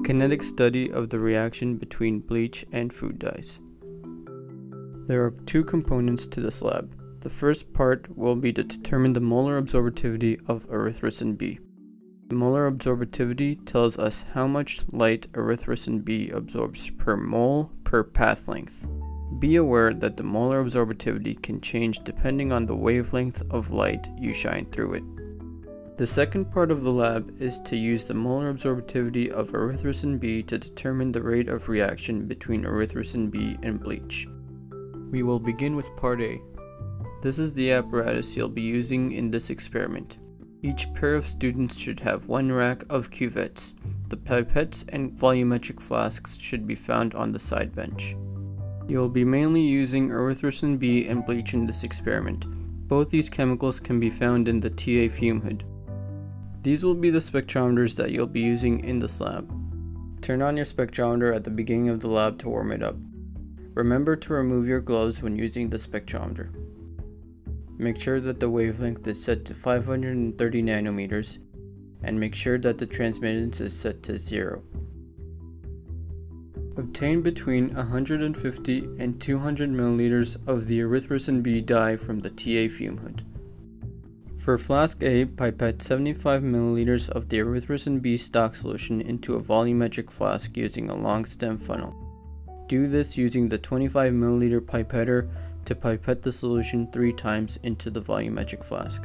kinetic study of the reaction between bleach and food dyes. There are two components to this lab. The first part will be to determine the molar absorptivity of erythrosin B. The molar absorptivity tells us how much light erythrosin B absorbs per mole per path length. Be aware that the molar absorptivity can change depending on the wavelength of light you shine through it. The second part of the lab is to use the molar absorptivity of erythrosin B to determine the rate of reaction between erythrosin B and bleach. We will begin with part A. This is the apparatus you'll be using in this experiment. Each pair of students should have one rack of cuvettes. The pipettes and volumetric flasks should be found on the side bench. You will be mainly using erythrosin B and bleach in this experiment. Both these chemicals can be found in the TA fume hood. These will be the spectrometers that you'll be using in this lab. Turn on your spectrometer at the beginning of the lab to warm it up. Remember to remove your gloves when using the spectrometer. Make sure that the wavelength is set to 530 nanometers and make sure that the transmittance is set to 0. Obtain between 150 and 200 milliliters of the erythrosin B dye from the TA fume hood. For flask A, pipette 75 milliliters of the erythrosin B stock solution into a volumetric flask using a long stem funnel. Do this using the 25 milliliter pipetter to pipette the solution three times into the volumetric flask.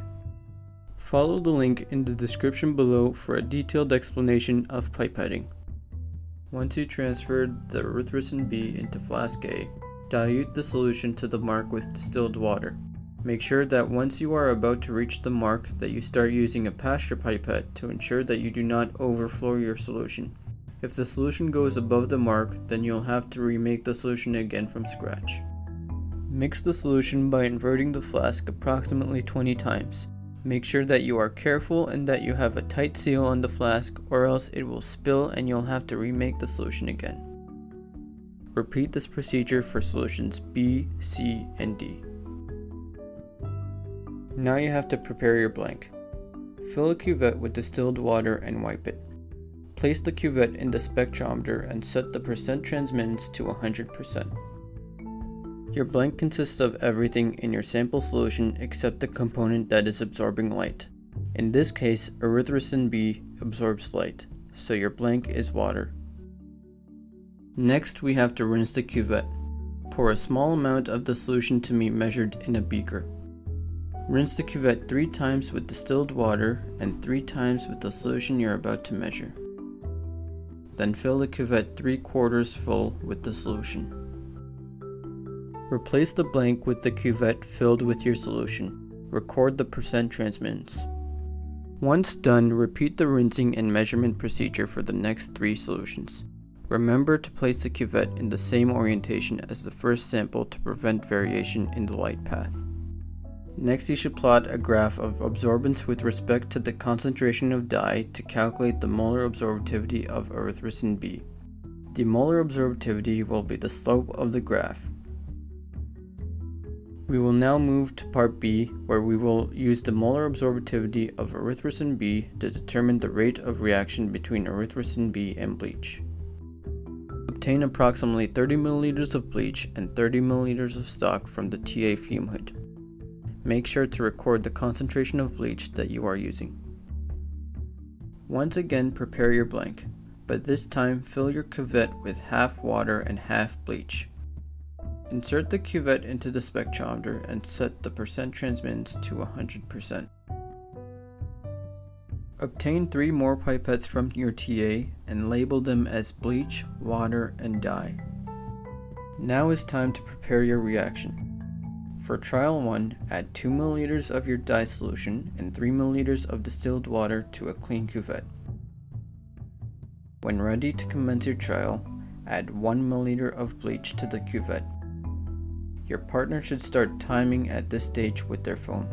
Follow the link in the description below for a detailed explanation of pipetting. Once you transferred the erythrosin B into flask A, dilute the solution to the mark with distilled water. Make sure that once you are about to reach the mark that you start using a Pasteur pipette to ensure that you do not overflow your solution. If the solution goes above the mark, then you'll have to remake the solution again from scratch. Mix the solution by inverting the flask approximately 20 times. Make sure that you are careful and that you have a tight seal on the flask or else it will spill and you'll have to remake the solution again. Repeat this procedure for solutions B, C, and D. Now you have to prepare your blank. Fill a cuvette with distilled water and wipe it. Place the cuvette in the spectrometer and set the percent transmittance to 100%. Your blank consists of everything in your sample solution except the component that is absorbing light. In this case, erythrosin B absorbs light, so your blank is water. Next, we have to rinse the cuvette. Pour a small amount of the solution to be measured in a beaker. Rinse the cuvette 3 times with distilled water and 3 times with the solution you're about to measure. Then fill the cuvette 3 quarters full with the solution. Replace the blank with the cuvette filled with your solution. Record the percent transmittance. Once done, repeat the rinsing and measurement procedure for the next three solutions. Remember to place the cuvette in the same orientation as the first sample to prevent variation in the light path. Next you should plot a graph of absorbance with respect to the concentration of dye to calculate the molar absorptivity of erythrosin B. The molar absorptivity will be the slope of the graph. We will now move to part B where we will use the molar absorptivity of erythrosin B to determine the rate of reaction between erythrosin B and bleach. Obtain approximately 30 milliliters of bleach and 30 milliliters of stock from the TA fume hood. Make sure to record the concentration of bleach that you are using. Once again prepare your blank, but this time fill your cuvette with half water and half bleach. Insert the cuvette into the spectrometer and set the percent transmittance to 100%. Obtain three more pipettes from your TA and label them as bleach, water, and dye. Now is time to prepare your reaction. For trial 1, add 2 ml of your dye solution and 3 ml of distilled water to a clean cuvette. When ready to commence your trial, add 1 ml of bleach to the cuvette. Your partner should start timing at this stage with their phone.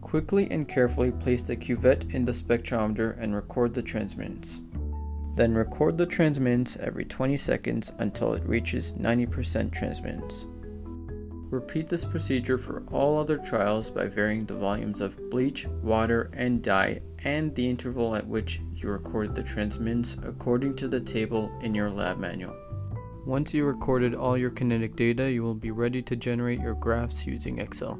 Quickly and carefully place the cuvette in the spectrometer and record the transmittance. Then record the transmittance every 20 seconds until it reaches 90% transmittance. Repeat this procedure for all other trials by varying the volumes of bleach, water, and dye and the interval at which you recorded the transmins according to the table in your lab manual. Once you recorded all your kinetic data, you will be ready to generate your graphs using Excel.